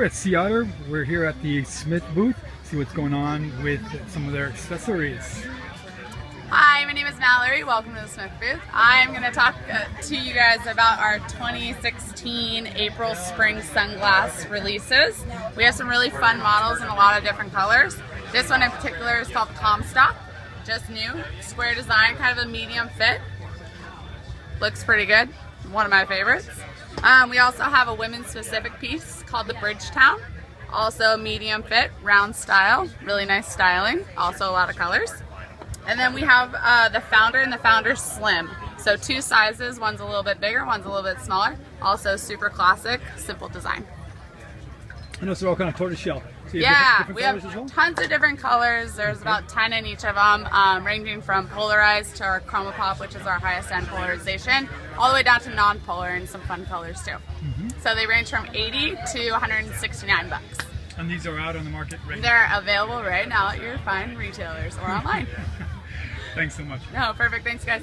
We're at Sea Otter. We're here at the Smith booth. See what's going on with some of their accessories. Hi, my name is Mallory. Welcome to the Smith booth. I'm going to talk uh, to you guys about our 2016 April Spring Sunglass releases. We have some really fun models in a lot of different colors. This one in particular is called Comstock. Just new, square design, kind of a medium fit. Looks pretty good. One of my favorites. Um, we also have a women's specific piece called the Bridgetown. Also medium fit, round style, really nice styling. Also a lot of colors. And then we have uh, the Founder and the Founder Slim. So two sizes, one's a little bit bigger, one's a little bit smaller. Also super classic, simple design. I know they're all kind of tortoiseshell. So Yeah, we have well? tons of different colors. There's about 10 in each of them, um, ranging from polarized to our Chroma Pop, which is our highest end polarization, all the way down to non-polar and some fun colors too. Mm-hmm. So they range from 80 to 169 bucks. And these are out on the market right now. They're available right now at your fine retailers or online. Thanks so much. no, perfect. Thanks, guys.